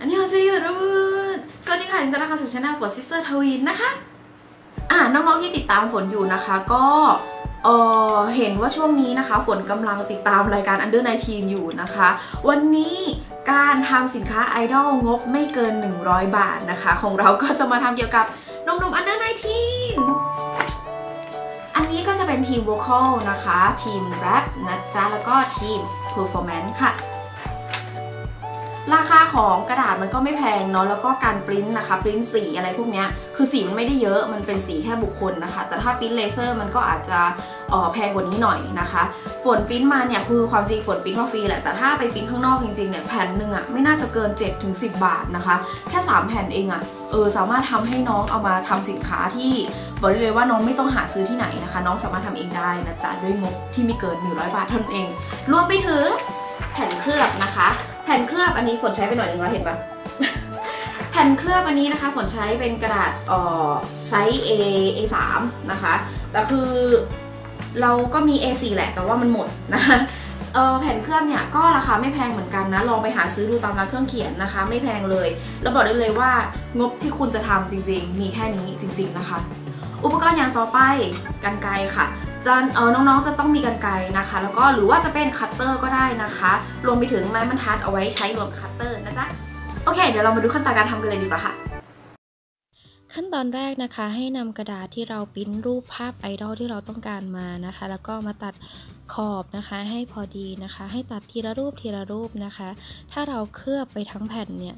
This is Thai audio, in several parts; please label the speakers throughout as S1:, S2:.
S1: อันนี้เราจะอยู่นะบุญสวัสดีค่ะยินดีต้อนรับเข้าสู่ช่อง Fon Sisters Twins นะคะ อ่าน้องๆที่ติดตามฝนอยู่นะคะ ก็เออเห็นว่าช่วงนี้นะคะ ฝนกำลังติดตามรายการ Under 19 อยู่นะคะ วันนี้การทำสินค้าไอดอลงบไม่เกิน 100 บาทนะคะ ของเราก็จะมาทำเกี่ยวกับนมนม Under 19 อันนี้ก็จะเป็นทีม Vocal นะคะ ทีม Rap นะจ๊ะ แล้วก็ทีม Performance ค่ะ ราคาของกระดาษมันก็ไม่แพงเนาะแล้วก็การปริ้นนะคะปริ้นสีอะไรพวกนี้คือสีมันไม่ได้เยอะมันเป็นสีแค่บุคคลนะคะ แต่ถ้าปริ้นเลเซอร์มันก็อาจจะออแพงกว่านี้หน่อยนะคะฝนปริ้นมาเนี่ยคือความจริงฝนปริ้นก็ฟรีแหละแต่ถ้าไปปริ้นข้างนอกจริงๆเนี่ยแผ่นหนึ่งอะไม่น่าจะเกิน 7-10 บาทนะคะ แค่ 3 แผ่นเองอะเออสามารถทำให้น้องเอามาทำสินค้าที่บอกได้เลยว่าน้องไม่ต้องหาซื้อที่ไหนนะคะ น้องสามารถทำเองได้นะจ๊ะด้วยงบที่ไม่เกิน 100 บาทเท่านั้นเอง รวมไปถึง อบอันนี้ฝนใช้ไปหน่อยหนึ่งแล้วเห็นปะแผ่นเคลือบอันนี้นะคะ ฝนใช้เป็นกระดาษออไซส์ A A3 นะคะแต่คือเราก็มี A4 แหละ แต่ว่ามันหมดนะคะแผ่นเคลือบเนี่ยก็ราคาไม่แพงเหมือนกันนะ ลองไปหาซื้อดูตามร้านเครื่องเขียนนะคะ ไม่แพงเลยแล้วบอกได้เลยว่างบที่คุณจะทำจริง ๆ มีแค่นี้จริง ๆนะคะ อุปกรณ์อย่างต่อไปกรรไกรค่ะ จะเออน้องๆจะต้องมีกรรไกรนะคะ แล้วก็หรือว่าจะเป็นคัตเตอร์ก็ได้นะคะรวมไปถึงไม้บรรทัดเอาไว้ใช้รวมคัตเตอร์นะจ๊ะโอเค เดี๋ยวเรามาดูขั้นตอนการทำกันเลยดีกว่าค่ะ
S2: ขั้นตอนแรกนะคะ ให้นำกระดาษที่เราปริ้นรูปภาพไอดอลที่เราต้องการมานะคะ แล้วก็มาตัดขอบนะคะ ให้พอดีนะคะ ให้ตัดทีละรูปทีละรูปนะคะ ถ้าเราเคลือบไปทั้งแผ่นเนี่ย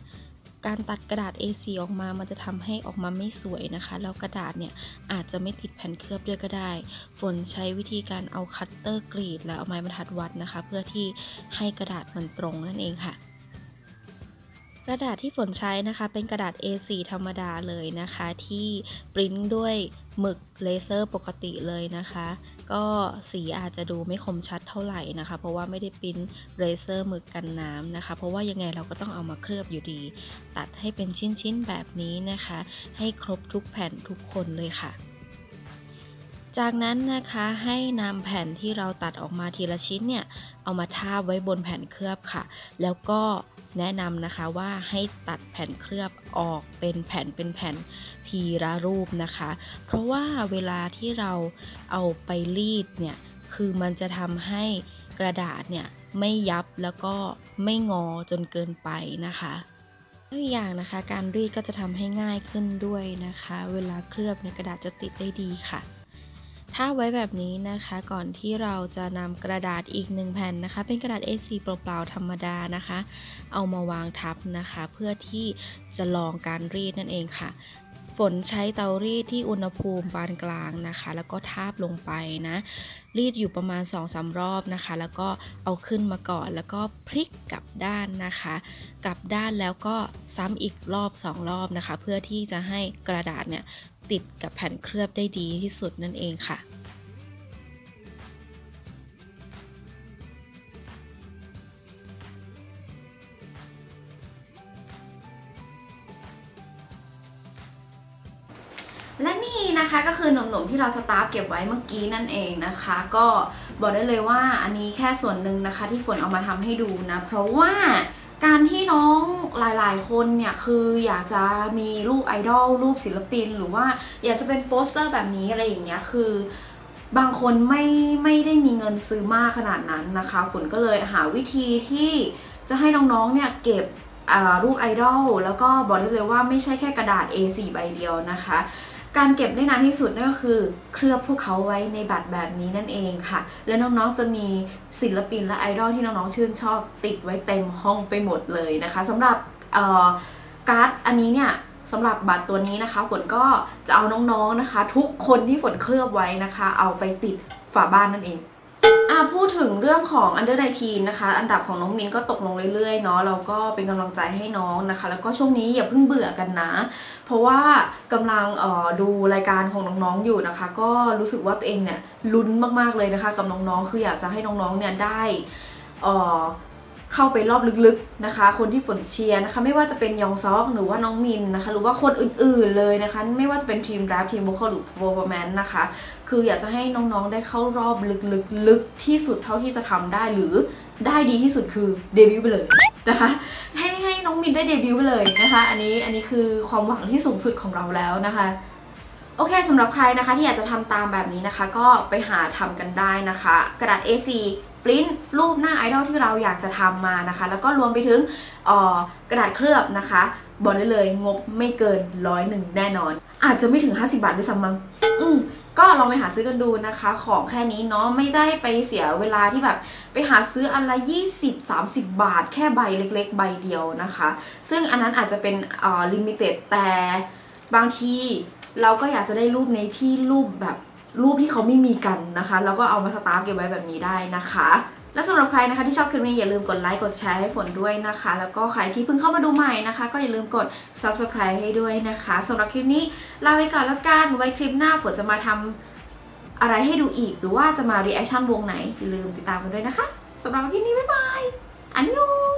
S2: การตัดกระดาษ A4 ออกมา มันจะทำให้ออกมาไม่สวยนะคะ แล้วกระดาษเนี่ยอาจจะไม่ติดแผ่นเคลือบด้วยก็ได้ ฝนใช้วิธีการเอาคัตเตอร์กรีด แล้วเอาไม้บรรทัดวัดนะคะ เพื่อที่ให้กระดาษมันตรงนั่นเองค่ะ กระดาษที่ฝนใช้นะคะ เป็นกระดาษ A4 ธรรมดาเลยนะคะ ที่ปริ้นด้วยหมึกเลเซอร์ปกติเลยนะคะ ก็สีอาจจะดูไม่คมชัดเท่าไหร่นะคะ เพราะว่าไม่ได้ปริ้นเลเซอร์หมึกกันน้ำนะคะ เพราะว่ายังไงเราก็ต้องเอามาเคลือบอยู่ดี ตัดให้เป็นชิ้นๆแบบนี้นะคะ ให้ครบทุกแผ่นทุกคนเลยค่ะ จากนั้นนะคะให้นำแผ่นที่เราตัดออกมาทีละชิ้นเนี่ยเอามาทาบไว้บนแผ่นเคลือบค่ะ แล้วก็แนะนำนะคะว่าให้ตัดแผ่นเคลือบออกเป็นแผ่นเป็นแผ่นทีละรูปนะคะ เพราะว่าเวลาที่เราเอาไปรีดเนี่ยคือมันจะทำให้กระดาษเนี่ยไม่ยับแล้วก็ไม่งอจนเกินไปนะคะอีกอย่างนะคะ การรีดก็จะทำให้ง่ายขึ้นด้วยนะคะ เวลาเคลือบเนี่ยกระดาษจะติดได้ดีค่ะ ถ้าไว้แบบนี้นะคะก่อนที่เราจะนำกระดาษอีกหนึ่งแผ่นนะคะ เป็นกระดาษ A4 เปล่าๆธรรมดานะคะ เอามาวางทับนะคะ เพื่อที่จะลองการรีดนั่นเองค่ะ ฝนใช้เตารีดที่อุณหภูมิปานกลางนะคะ แล้วก็ทาบลงไปนะ รีดอยู่ประมาณ2อสารอบนะคะ แล้วก็เอาขึ้นมาก่อน แล้วก็พลิกกลับด้านนะคะ กลับด้านแล้วก็ซ้ำอีกรอบ 2 รอบนะคะ เพื่อที่จะให้กระดาษเนี่ย ติดกับแผ่นเคลือบได้ดีที่สุดนั่นเองค่ะ
S1: และนี่นะคะก็คือหนุ่มๆที่เราสตาฟเก็บไว้เมื่อกี้นั่นเองนะคะ ก็บอกได้เลยว่าอันนี้แค่ส่วนหนึ่งนะคะที่ฝนเอามาทำให้ดูนะ เพราะว่า การที่น้องหลายๆ คนเนี่ยคืออยากจะมีรูปไอดอลรูปศิลปิน หรือว่าอยากจะเป็นโปสเตอร์แบบนี้อะไรอย่างเงี้ยคือบางคนไม่ไม่ได้มีเงินซื้อมากขนาดนั้นนะคะฝนก็เลยหาวิธีที่จะให้น้องๆเนี่ยเก็บรูปไอดอลแล้วก็บอกได้เลยว่าไม่ใช่แค่กระดาษ A4 ใบเดียวนะคะ การเก็บได้นานที่สุดนั่นก็คือ เคลือบพวกเขาไว้ในบัตรแบบนี้นั่นเองค่ะ และน้องๆจะมีศิลปินและไอดอลที่น้องๆชื่นชอบติดไว้เต็มห้องไปหมดเลยนะคะสำหรับการ์ดอันนี้เนี่ยสำหรับบัตรตัวนี้นะคะฝนก็จะเอาน้องๆนะคะ ทุกคนที่ฝนเคลือบไว้นะคะ เอาไปติดฝาบ้านนั่นเอง พูดถึงเรื่องของ Under 19นะคะ อันดับของน้องมินก็ตกลงเรื่อยๆเนาะเราก็เป็นกำลังใจให้น้องนะคะ แล้วก็ช่วงนี้อย่าเพิ่งเบื่อกันนะ เพราะว่ากำลังออดูรายการของน้องๆอยู่นะคะ ก็รู้สึกว่าตัวเองเนี่ยลุ้นมากๆเลยนะคะ กับน้องๆคืออยากจะให้น้องๆเนี่ยได้ เข้าไปรอบลึกๆนะคะ คนที่ฝนเชียร์นะคะ ไม่ว่าจะเป็นยองซอกหรือว่าน้องมินนะคะ หรือว่าคนอื่นๆเลยนะคะ ไม่ว่าจะเป็นทีมแรปทีม vocal หรือ performance นะคะ คืออยากจะให้น้องๆได้เข้ารอบลึกๆลึกที่สุดเท่าที่จะทำได้หรือได้ดีที่สุดคือเดบิวต์ไปเลยนะคะให้ให้น้องมินได้เดบิวต์ไปเลยนะคะ อันนี้อันนี้คือความหวังที่สูงสุดของเราแล้วนะคะ โอเคสำหรับใครนะคะที่อยากจะทำตามแบบนี้นะคะ ก็ไปหาทำกันได้นะคะ กระดาษ A4 ปริ้นรูปหน้าไอดอลที่เราอยากจะทำมานะคะ แล้วก็รวมไปถึงออกระดาษเคลือบนะคะ บอกได้เลยงบไม่เกินร้อยหนึ่งแน่นอน อาจจะไม่ถึง 50 บาทด้วยซ้ำมั้งก็ลองไปหาซื้อกันดูนะคะ ของแค่นี้เนาะไม่ได้ไปเสียเวลาที่แบบไปหาซื้ออันละ 20-30 บาท แค่ใบเล็ก ๆ ใบเดียวนะคะ ซึ่งอันนั้นอาจจะเป็นออ limited แต่บางที เราก็อยากจะได้รูปในที่รูปแบบรูปที่เขาไม่มีกันนะคะ แล้วก็เอามาสตัฟฟ์เก็บไว้แบบนี้ได้นะคะ และสำหรับใครนะคะที่ชอบคลิปนี้อย่าลืมกดไลค์กดแชร์ให้ฝนด้วยนะคะ แล้วก็ใครที่เพิ่งเข้ามาดูใหม่นะคะ ก็อย่าลืมกด subscribe ให้ด้วยนะคะสำหรับคลิปนี้ลาไปก่อนแล้วกันไว้คลิปหน้าฝนจะมาทำอะไรให้ดูอีก หรือว่าจะมา reaction วงไหนอย่าลืมติดตามกันด้วยนะคะสำหรับคลิปนี้บ๊ายบายอันยอง